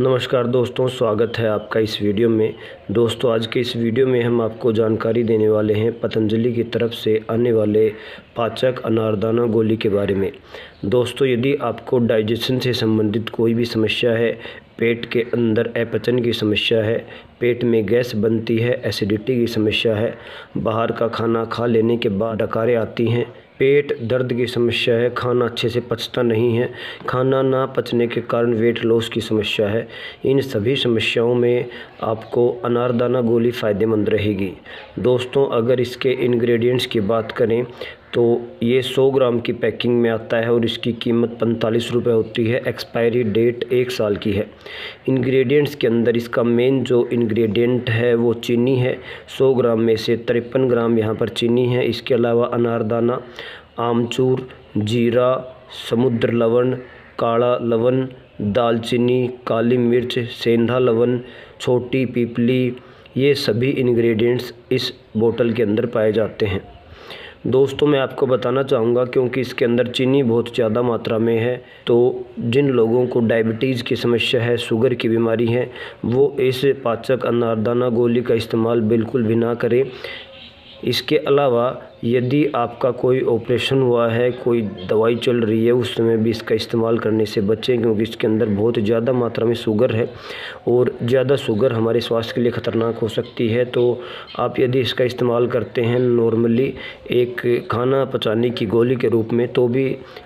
नमस्कार दोस्तों, स्वागत है आपका इस वीडियो में। दोस्तों, आज के इस वीडियो में हम आपको जानकारी देने वाले हैं पतंजलि की तरफ़ से आने वाले पाचक अनारदाना गोली के बारे में। दोस्तों, यदि आपको डाइजेशन से संबंधित कोई भी समस्या है पेट के अंदर अपचन की समस्या है, पेट में गैस बनती है, एसिडिटी की समस्या है, बाहर का खाना खा लेने के बाद डकारें आती हैं। पेट दर्द की समस्या है, खाना अच्छे से पचता नहीं है, खाना ना पचने के कारण वेट लॉस की समस्या है। इन सभी समस्याओं में आपको अनारदाना गोली फ़ायदेमंद रहेगी। दोस्तों, अगर इसके इंग्रेडिएंट्स की बात करें तो ये 100 ग्राम की पैकिंग में आता है और इसकी कीमत पैंतालीस रुपये होती है। एक्सपायरी डेट एक साल की है। इंग्रेडिएंट्स के अंदर इसका मेन जो इंग्रेडिएंट है वो चीनी है। 100 ग्राम में से तिरपन ग्राम यहाँ पर चीनी है। इसके अलावा अनारदाना, आमचूर, जीरा, समुद्र लवण, काला लवण, दालचीनी, काली मिर्च, सेंधा लवण, छोटी पीपली, ये सभी इंग्रेडिएंट्स इस बोतल के अंदर पाए जाते हैं। दोस्तों, मैं आपको बताना चाहूँगा, क्योंकि इसके अंदर चीनी बहुत ज़्यादा मात्रा में है तो जिन लोगों को डायबिटीज़ की समस्या है, शुगर की बीमारी है, वो इस पाचक अनारदाना गोली का इस्तेमाल बिल्कुल भी ना करें। इसके अलावा यदि आपका कोई ऑपरेशन हुआ है, कोई दवाई चल रही है, उस समय भी इसका इस्तेमाल करने से बचें, क्योंकि इसके अंदर बहुत ज़्यादा मात्रा में शुगर है और ज़्यादा शुगर हमारे स्वास्थ्य के लिए ख़तरनाक हो सकती है। तो आप यदि इसका इस्तेमाल करते हैं नॉर्मली एक खाना पचाने की गोली के रूप में तो भी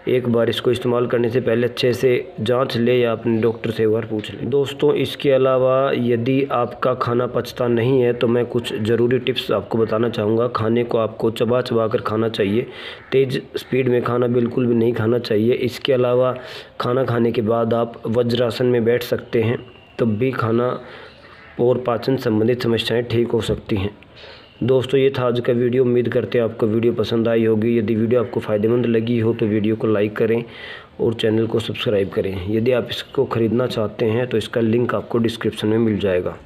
एक बार इसको इस्तेमाल करने से पहले अच्छे से जाँच ले या अपने डॉक्टर से एक बार पूछ लें। दोस्तों, इसके अलावा यदि आपका खाना पचता नहीं है तो मैं कुछ ज़रूरी टिप्स आपको बताना चाहूँगा। खाने को आपको चबा चबा कर खाना चाहिए, तेज़ स्पीड में खाना बिल्कुल भी नहीं खाना चाहिए। इसके अलावा खाना खाने के बाद आप वज्रासन में बैठ सकते हैं, तब भी खाना और पाचन संबंधित समस्याएँ ठीक हो सकती हैं। दोस्तों, ये था आज का वीडियो। उम्मीद करते हैं आपको वीडियो पसंद आई होगी। यदि वीडियो आपको फ़ायदेमंद लगी हो तो वीडियो को लाइक करें और चैनल को सब्सक्राइब करें। यदि आप इसको ख़रीदना चाहते हैं तो इसका लिंक आपको डिस्क्रिप्शन में मिल जाएगा।